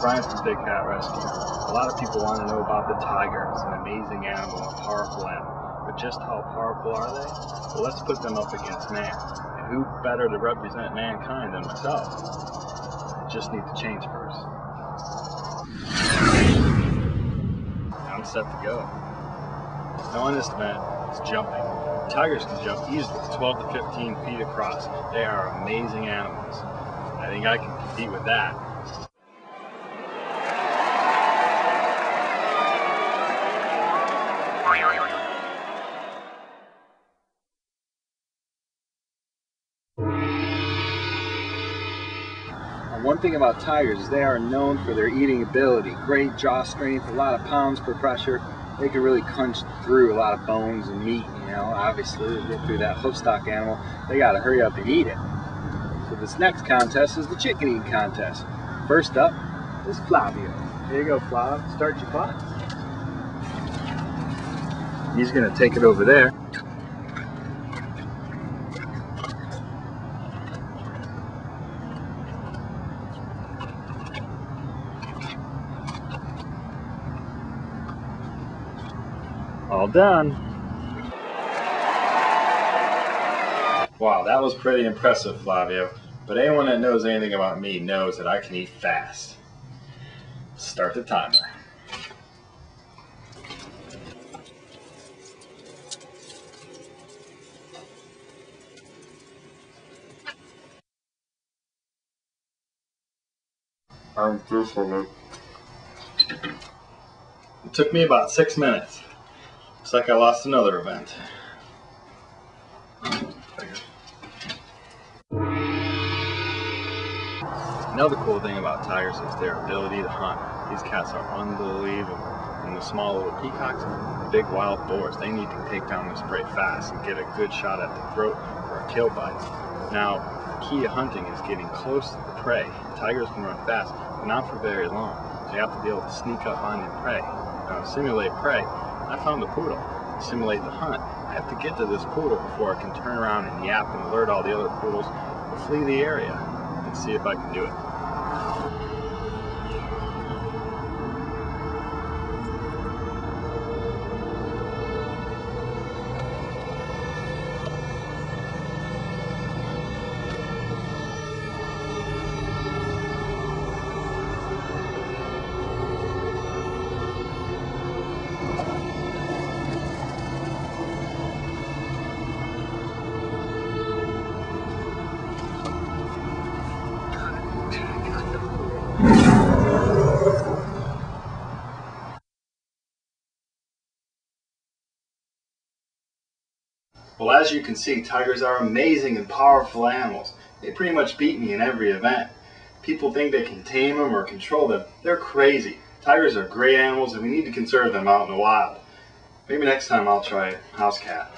Brian from Big Cat Rescue. A lot of people want to know about the tiger. It's an amazing animal, a powerful animal. But just how powerful are they? Well, let's put them up against man. And who better to represent mankind than myself? I just need to change first. I'm set to go. Now in this event, it's jumping. Tigers can jump easily 12 to 15 feet across. They are amazing animals. I think I can compete with that. One thing about tigers is they are known for their eating ability. Great jaw strength, a lot of pounds per pressure. They can really crunch through a lot of bones and meat, you know. Obviously, to get through that hoofstock animal, they got to hurry up and eat it. So this next contest is the chicken eating contest. First up is Flavio. Here you go, Flav. Start your clock. He's going to take it over there. All done. Wow, that was pretty impressive, Flavio. But anyone that knows anything about me knows that I can eat fast. Start the timer. I'm through for it. It took me about six minutes. Looks like I lost another event. Another cool thing about tigers is their ability to hunt. These cats are unbelievable. From the small little peacocks, the big wild boars, they need to take down this prey fast and get a good shot at the throat or a kill bite. Now, the key to hunting is getting close to the prey. Tigers can run fast, but not for very long. So you have to be able to sneak up on your prey. Now, simulate prey, I found the poodle. Simulate the hunt, I have to get to this poodle before I can turn around and yap and alert all the other poodles to flee the area and see if I can do it. Well, as you can see, tigers are amazing and powerful animals. They pretty much beat me in every event. People think they can tame them or control them. They're crazy. Tigers are great animals and we need to conserve them out in the wild. Maybe next time I'll try house cat.